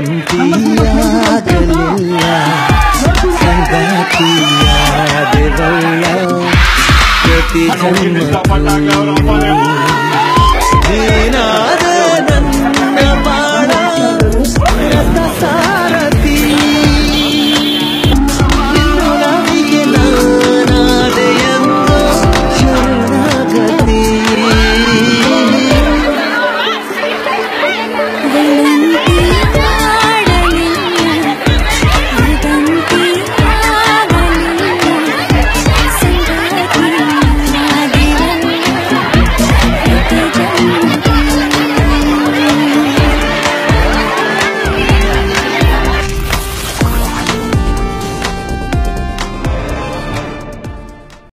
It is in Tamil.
தம்பியாக சங்காத்தியாக வெள்ளம்